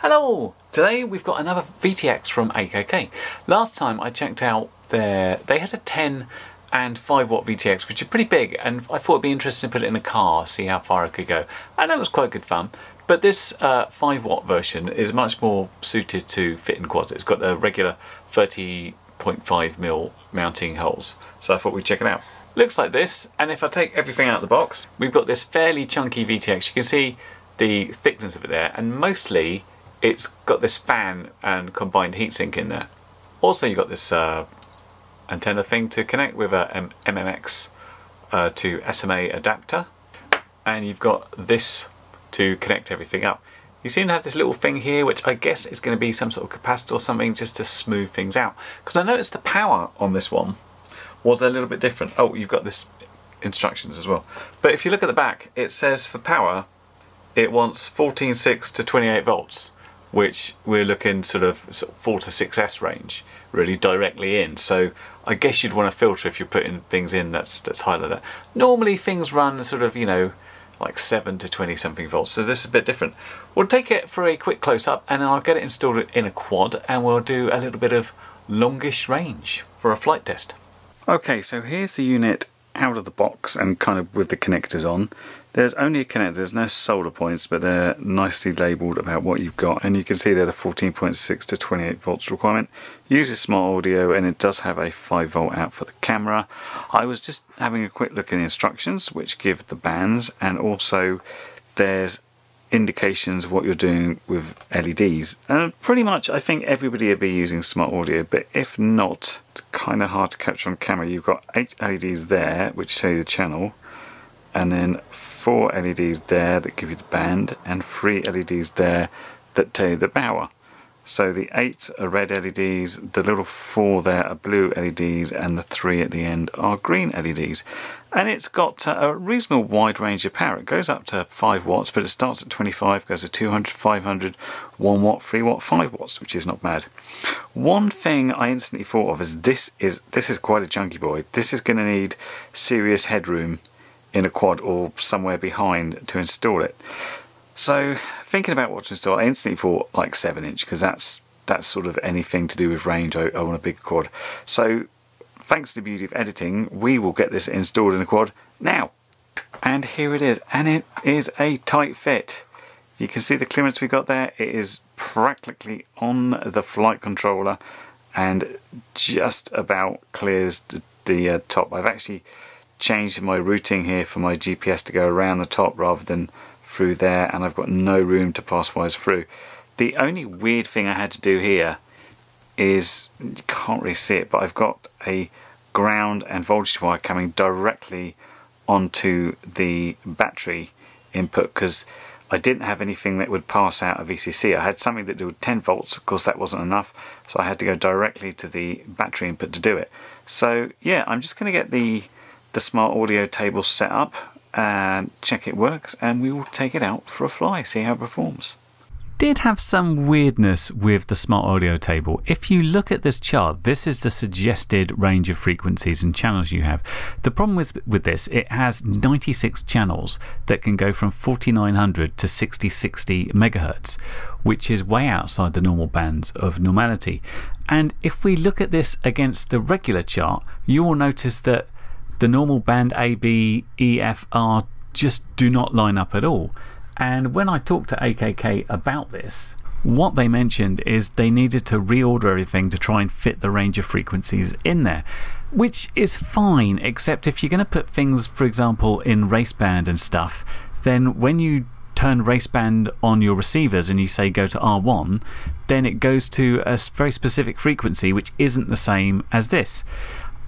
Hello! Today we've got another VTX from AKK. Last time I checked out their, they had a 10 and 5 watt VTX which are pretty big and I thought it'd be interesting to put it in a car, see how far it could go. And it was quite good fun. But this uh, 5 watt version is much more suited to fit in quads. It's got the regular 30.5 mil mounting holes. So I thought we'd check it out. Looks like this and if I take everything out of the box we've got this fairly chunky VTX. You can see the thickness of it there and mostly it's got this fan and combined heatsink in there. Also you've got this uh, antenna thing to connect with a MMCX uh, to SMA adapter and you've got this to connect everything up. You seem to have this little thing here which I guess is going to be some sort of capacitor or something just to smooth things out because I noticed the power on this one was a little bit different. Oh you've got this instructions as well but if you look at the back it says for power it wants 14.6 to 28 volts which we're looking sort of, sort of 4 to 6S range really directly in so I guess you'd want to filter if you're putting things in that's that's higher than that. Normally things run sort of you know like 7 to 20 something volts so this is a bit different. We'll take it for a quick close-up and then I'll get it installed in a quad and we'll do a little bit of longish range for a flight test. Okay so here's the unit out of the box and kind of with the connectors on. There's only a connector, there's no solder points, but they're nicely labelled about what you've got. And you can see they're the 14.6 to 28 volts requirement. Uses smart audio and it does have a 5 volt out for the camera. I was just having a quick look at the instructions, which give the bands, and also there's indications of what you're doing with LEDs. And pretty much I think everybody would be using smart audio, but if not, it's kind of hard to capture on camera. You've got eight LEDs there, which show you the channel, and then four LEDs there that give you the band, and three LEDs there that tell you the power. So the eight are red LEDs, the little four there are blue LEDs, and the three at the end are green LEDs. And it's got a reasonable wide range of power. It goes up to 5 watts, but it starts at 25, goes to 200, 500, 1 watt, 3 watt, 5 watts, which is not bad. One thing I instantly thought of is this is this is quite a chunky boy. This is going to need serious headroom in a quad or somewhere behind to install it. So thinking about what to install, I instantly thought like 7 inch because that's that's sort of anything to do with range. I, I want a big quad. So thanks to the beauty of editing, we will get this installed in a quad now. And here it is, and it is a tight fit. You can see the clearance we got there. It is practically on the flight controller and just about clears the, the uh, top. I've actually changed my routing here for my GPS to go around the top rather than through there and I've got no room to pass wires through. The only weird thing I had to do here is, you can't really see it, but I've got a ground and voltage wire coming directly onto the battery input because I didn't have anything that would pass out of VCC. I had something that did 10 volts, of course that wasn't enough, so I had to go directly to the battery input to do it. So yeah, I'm just going to get the, the smart audio table set up and check it works and we will take it out for a fly, see how it performs. Did have some weirdness with the smart audio table. If you look at this chart, this is the suggested range of frequencies and channels you have. The problem with, with this, it has 96 channels that can go from 4900 to 6060 megahertz, which is way outside the normal bands of normality. And if we look at this against the regular chart, you will notice that the normal band A, B, E, F, R just do not line up at all. And when I talked to AKK about this, what they mentioned is they needed to reorder everything to try and fit the range of frequencies in there, which is fine, except if you're going to put things, for example, in raceband and stuff, then when you turn raceband on your receivers and you say go to R1, then it goes to a very specific frequency which isn't the same as this.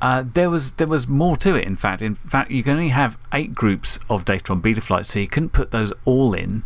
Uh, there, was, there was more to it, in fact. In fact, you can only have eight groups of data on Betaflight, so you couldn't put those all in.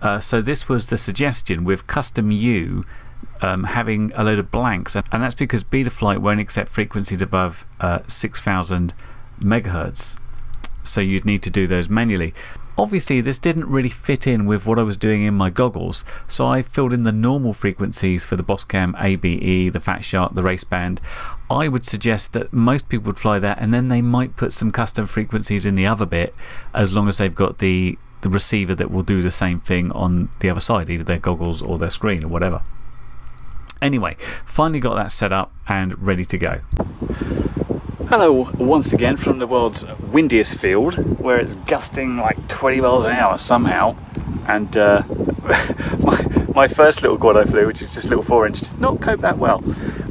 Uh, so, this was the suggestion with Custom U um, having a load of blanks, and, and that's because Betaflight won't accept frequencies above uh, 6000 megahertz. So, you'd need to do those manually. Obviously, this didn't really fit in with what I was doing in my goggles, so I filled in the normal frequencies for the Boscam ABE, the Fat Shark, the Race Band. I would suggest that most people would fly that and then they might put some custom frequencies in the other bit as long as they've got the the receiver that will do the same thing on the other side, either their goggles or their screen or whatever. Anyway, finally got that set up and ready to go. Hello, once again from the world's windiest field, where it's gusting like 20 miles an hour somehow. And uh, my, my first little quad I flew, which is just a little 4 inch, did not cope that well.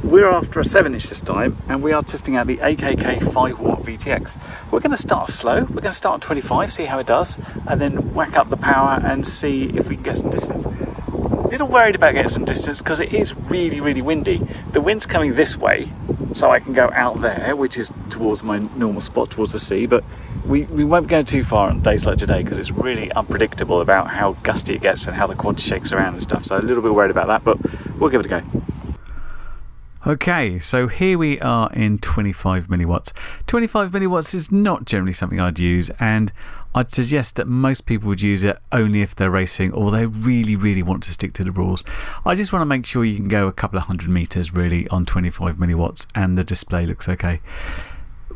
We're after a 7 inch this time, and we are testing out the AKK 5 watt VTX. We're going to start slow, we're going to start at 25, see how it does, and then whack up the power and see if we can get some distance A little worried about getting some distance because it is really, really windy. The wind's coming this way, so I can go out there, which is towards my normal spot towards the sea. But we, we won't go too far on days like today because it's really unpredictable about how gusty it gets and how the quad shakes around and stuff. So a little bit worried about that, but we'll give it a go. Okay, so here we are in 25 milliwatts. 25 milliwatts is not generally something I'd use, and I'd suggest that most people would use it only if they're racing or they really, really want to stick to the rules. I just want to make sure you can go a couple of hundred meters really on 25 milliwatts and the display looks okay.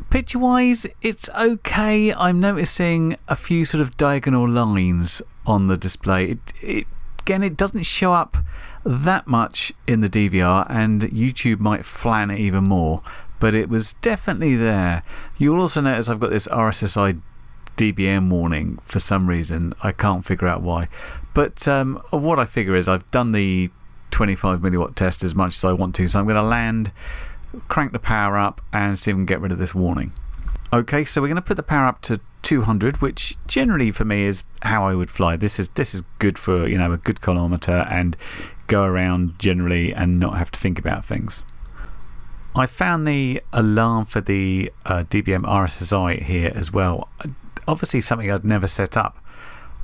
Picture wise, it's okay. I'm noticing a few sort of diagonal lines on the display. It, it, again, it doesn't show up that much in the DVR, and YouTube might flan it even more, but it was definitely there. You'll also notice I've got this RSSI DBM warning for some reason. I can't figure out why. But um, what I figure is I've done the 25 milliwatt test as much as I want to, so I'm going to land, crank the power up, and see if we can get rid of this warning. Okay, so we're going to put the power up to 200, which generally for me is how I would fly. This is, this is good for you know a good kilometre and go around generally and not have to think about things. I found the alarm for the uh, DBM RSSI here as well obviously something I'd never set up.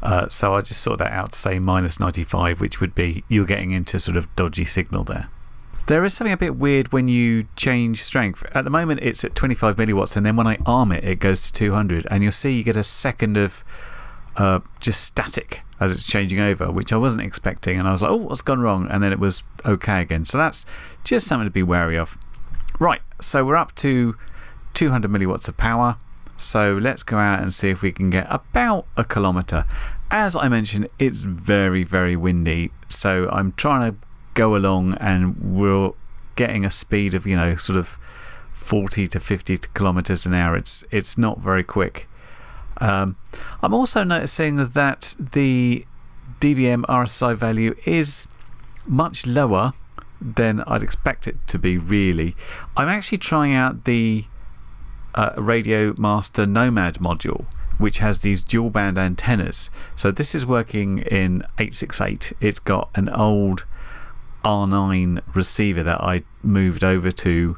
Uh, so I just sort that out to say minus 95, which would be you're getting into sort of dodgy signal there. There is something a bit weird when you change strength. At the moment, it's at 25 milliwatts, and then when I arm it, it goes to 200. And you'll see you get a second of uh, just static as it's changing over, which I wasn't expecting. And I was like, oh, what's gone wrong? And then it was okay again. So that's just something to be wary of. Right, so we're up to 200 milliwatts of power. So let's go out and see if we can get about a kilometre. As I mentioned, it's very, very windy. So I'm trying to go along and we're getting a speed of, you know, sort of 40 to 50 kilometres an hour. It's, it's not very quick. Um, I'm also noticing that the DBM RSSI value is much lower than I'd expect it to be, really. I'm actually trying out the uh, RadioMaster Nomad module, which has these dual band antennas. So this is working in 868. It's got an old R9 receiver that I moved over to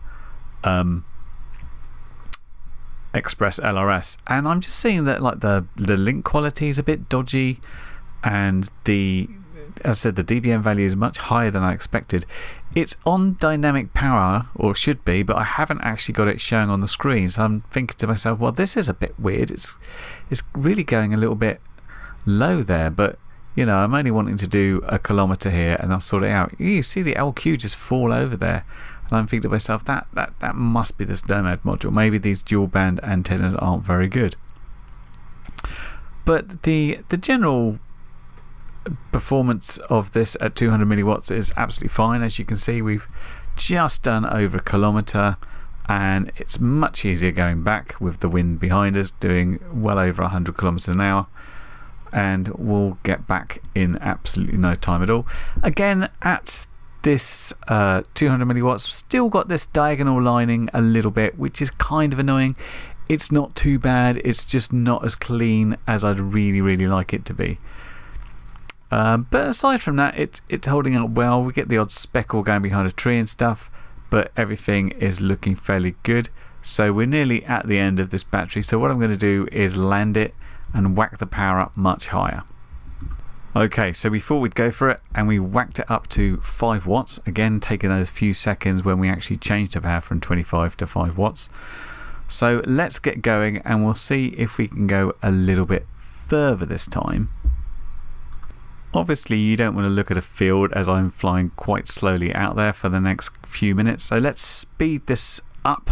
um, ExpressLRS, and I'm just seeing that like the the link quality is a bit dodgy, and the as I said, the DBM value is much higher than I expected. It's on dynamic power, or should be, but I haven't actually got it showing on the screen. So I'm thinking to myself, well, this is a bit weird. It's, it's really going a little bit low there, but you know, I'm only wanting to do a kilometre here and I'll sort it out. You see the LQ just fall over there. And I'm thinking to myself, that, that, that must be this Nomad module. Maybe these dual band antennas aren't very good. But the, the general performance of this at 200 milliwatts is absolutely fine. As you can see, we've just done over a kilometre and it's much easier going back with the wind behind us, doing well over 100 kilometres an hour. And we'll get back in absolutely no time at all. Again, at this uh, 200 milliwatts, still got this diagonal lining a little bit, which is kind of annoying. It's not too bad, it's just not as clean as I'd really, really like it to be. Um, but aside from that, it's, it's holding up well. We get the odd speckle going behind a tree and stuff, but everything is looking fairly good. So we're nearly at the end of this battery. So what I'm going to do is land it and whack the power up much higher. Okay, so we thought we'd go for it and we whacked it up to 5 watts. Again, taking those few seconds when we actually changed the power from 25 to 5 watts. So let's get going and we'll see if we can go a little bit further this time. Obviously, you don't want to look at a field as I'm flying quite slowly out there for the next few minutes. So let's speed this up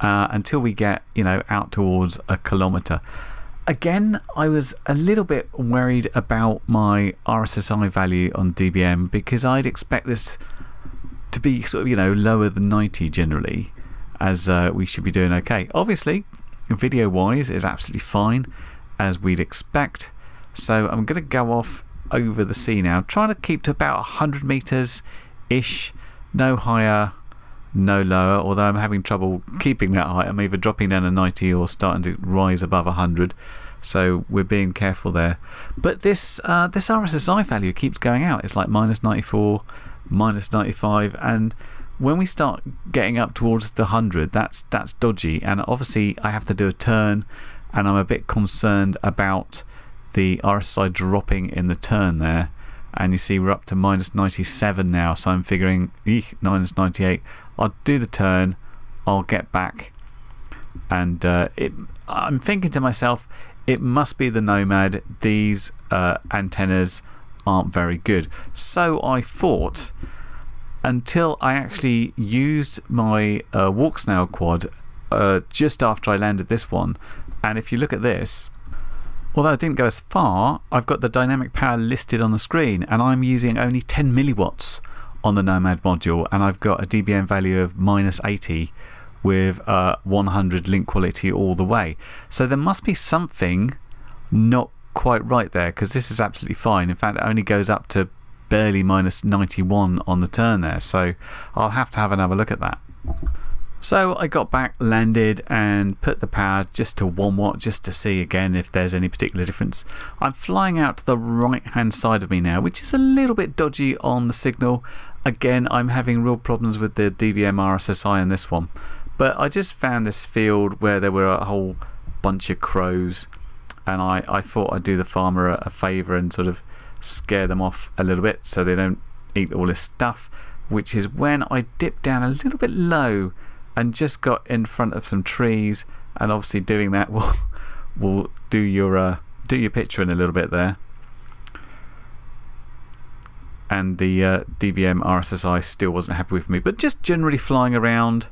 uh, until we get you know, out towards a kilometre. again, I was a little bit worried about my RSSI value on DBM because I'd expect this to be sort of, you know, lower than 90 generally, as uh, we should be doing okay. Obviously, video wise, is absolutely fine as we'd expect. So I'm going to go off over the sea now, trying to keep to about 100 meters ish, no higher, no lower. Although I'm having trouble keeping that height, I'm either dropping down to 90 or starting to rise above 100. So we're being careful there. But this, uh, this RSSI value keeps going out. It's like minus 94, minus 95, and when we start getting up towards the 100, that's, that's dodgy. And obviously, I have to do a turn, and I'm a bit concerned about the RSSI dropping in the turn there. And you see, we're up to minus 97 now, so I'm figuring, eek, minus 98. I'll do the turn, I'll get back. And uh, it, I'm thinking to myself, it must be the Nomad. These uh, antennas aren't very good. So I thought until I actually used my uh, Walksnail quad uh, just after I landed this one. And if you look at this, although I didn't go as far, I've got the dynamic power listed on the screen and I'm using only 10 milliwatts on the Nomad module and I've got a DBM value of minus 80 with uh, 100 link quality all the way. So there must be something not quite right there because this is absolutely fine. In fact, it only goes up to barely minus 91 on the turn there. So I'll have to have another look at that. So I got back, landed, and put the power just to 1 watt just to see again if there's any particular difference. I'm flying out to the right hand side of me now, which is a little bit dodgy on the signal. Again, I'm having real problems with the DBM RSSI on this one. But I just found this field where there were a whole bunch of crows, and I, I thought I'd do the farmer a, a favour and sort of scare them off a little bit so they don't eat all this stuff, which is when I dipped down a little bit low and just got in front of some trees. And obviously, doing that will, will do, your, uh, do your picture in a little bit there. And the uh, DBM RSSI still wasn't happy with me, but just generally flying around.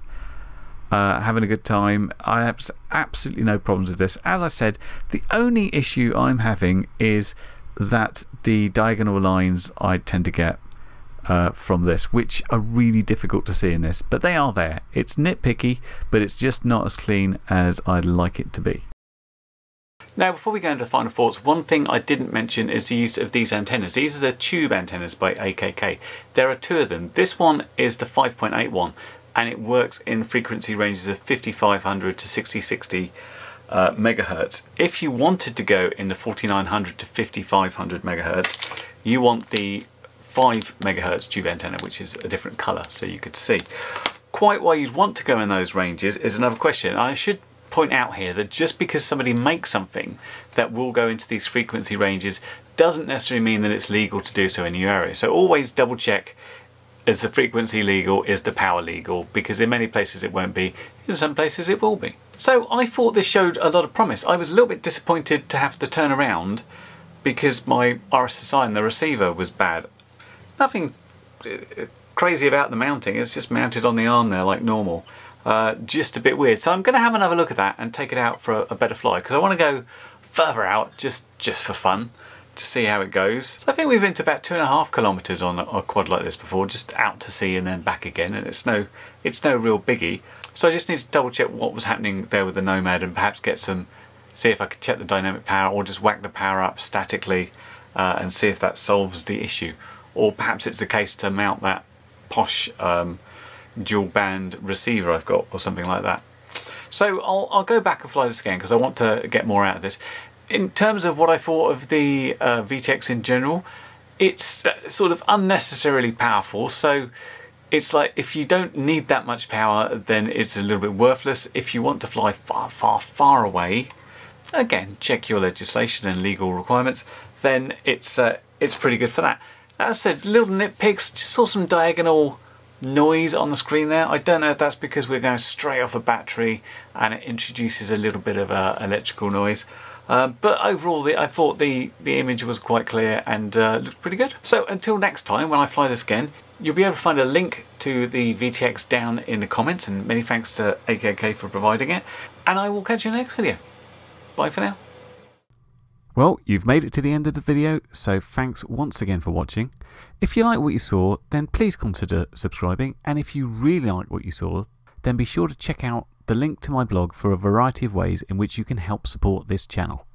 Uh, having a good time. I have absolutely no problems with this. As I said, the only issue I'm having is that the diagonal lines I tend to get uh, from this, which are really difficult to see in this, but they are there. It's nitpicky, but it's just not as clean as I'd like it to be. Now, before we go into final thoughts, one thing I didn't mention is the use of these antennas. These are the tube antennas by AKK. There are two of them. This one is the 5.81 and it works in frequency ranges of 5500 to 6060 uh, megahertz. If you wanted to go in the 4900 to 5500 megahertz, you want the 5 megahertz tube antenna, which is a different color, so you could see. Quite why you'd want to go in those ranges is another question. I should point out here that just because somebody makes something that will go into these frequency ranges doesn't necessarily mean that it's legal to do so in your area. So always double check is the frequency legal, is the power legal, because in many places it won't be, in some places it will be. So I thought this showed a lot of promise. I was a little bit disappointed to have to turn around because my RSSI in the receiver was bad. Nothing uh, crazy about the mounting, it's just mounted on the arm there like normal. Uh, just a bit weird. So I'm going to have another look at that and take it out for a, a better fly because I want to go further out just, just for fun to see how it goes. So I think we've been to about two and a half kilometres on a, quad like this before, just out to sea and then back again, and it's no, it's no real biggie. So I just need to double check what was happening there with the Nomad and perhaps get some, see if I could check the dynamic power or just whack the power up statically uh, and see if that solves the issue. Or perhaps it's a case to mount that posh um, dual band receiver I've got or something like that. So I'll, I'll go back and fly this again because I want to get more out of this. In terms of what I thought of the uh, VTX in general, it's uh, sort of unnecessarily powerful. So it's like if you don't need that much power, then it's a little bit worthless. If you want to fly far, far, far away, again, check your legislation and legal requirements, then it's, uh, it's pretty good for that. I said, little nitpicks, just saw some diagonal noise on the screen there. I don't know if that's because we're going straight off a battery and it introduces a little bit of uh, electrical noise. Uh, but overall, the, I thought the, the image was quite clear and uh, looked pretty good. So until next time, when I fly this again, You'll be able to find a link to the VTX down in the comments and many thanks to AKK for providing it. And I will catch you in the next video. Bye for now. Well, you've made it to the end of the video, so thanks once again for watching. If you like what you saw, then please consider subscribing, and if you really like what you saw, then be sure to check out the link to my blog for a variety of ways in which you can help support this channel.